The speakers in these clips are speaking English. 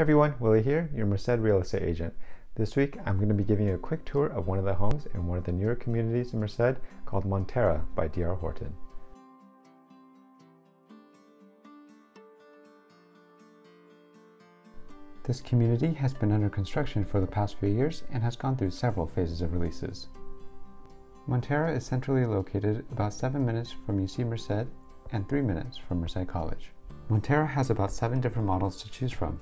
Hey everyone, Willy here, your Merced real estate agent. This week I'm going to be giving you a quick tour of one of the homes in one of the newer communities in Merced called Monterra by D.R. Horton. This community has been under construction for the past few years and has gone through several phases of releases. Monterra is centrally located about 7 minutes from UC Merced and 3 minutes from Merced College. Monterra has about 7 different models to choose from,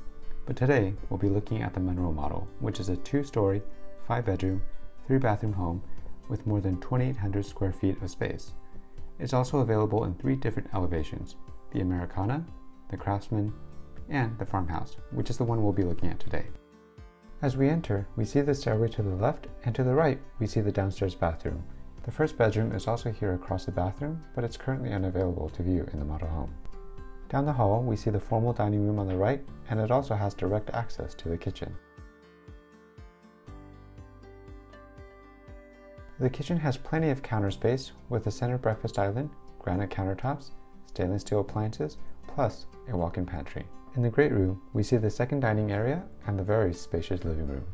but today we'll be looking at the Monroe model, which is a two-story, five-bedroom, three-bathroom home with more than 2,800 square feet of space. It's also available in three different elevations, the Americana, the Craftsman, and the Farmhouse, which is the one we'll be looking at today. As we enter, we see the stairway to the left, and to the right, we see the downstairs bathroom. The first bedroom is also here across the bathroom, but it's currently unavailable to view in the model home. Down the hall, we see the formal dining room on the right, and it also has direct access to the kitchen. The kitchen has plenty of counter space with a center breakfast island, granite countertops, stainless steel appliances, plus a walk-in pantry. In the great room, we see the second dining area and the very spacious living room.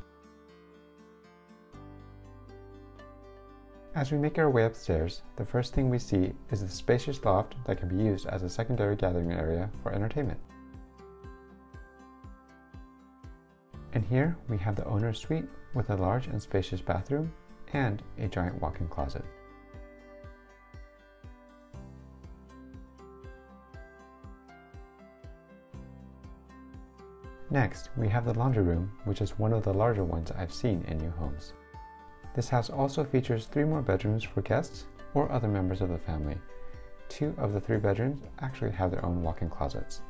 As we make our way upstairs, the first thing we see is the spacious loft that can be used as a secondary gathering area for entertainment. And here we have the owner's suite with a large and spacious bathroom and a giant walk-in closet. Next, we have the laundry room, which is one of the larger ones I've seen in new homes. This house also features three more bedrooms for guests or other members of the family. Two of the three bedrooms actually have their own walk-in closets.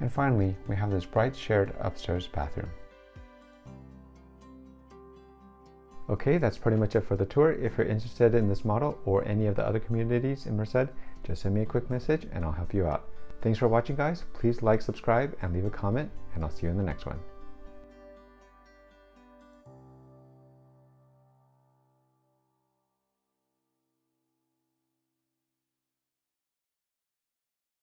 And finally, we have this bright shared upstairs bathroom. Okay, that's pretty much it for the tour. If you're interested in this model or any of the other communities in Merced, just send me a quick message and I'll help you out. Thanks for watching guys. Please like, subscribe, and leave a comment, and I'll see you in the next one.